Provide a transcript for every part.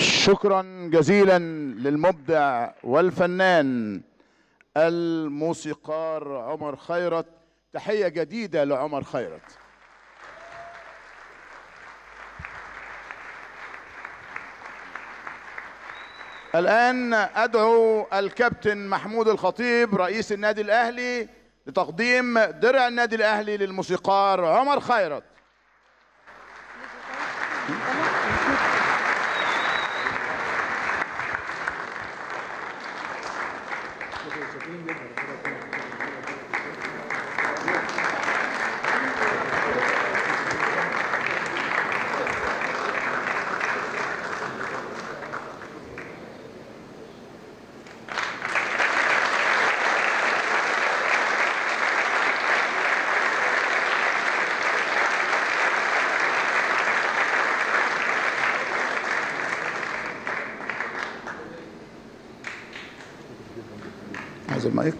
شكرا جزيلا للمبدع والفنان الموسيقار عمر خيرت. تحية جديدة لعمر خيرت. الآن أدعو الكابتن محمود الخطيب رئيس النادي الأهلي لتقديم درع النادي الأهلي للموسيقار عمر خيرت. ちょっと待って。Has a mic?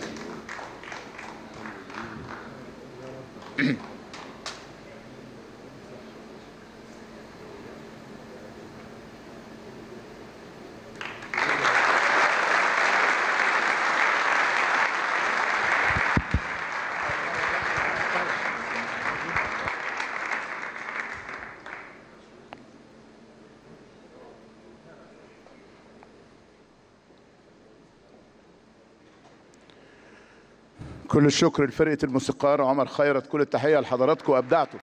كل الشكر لفرقة الموسيقار عمر خيرت كل التحية لحضراتكم أبدعتوا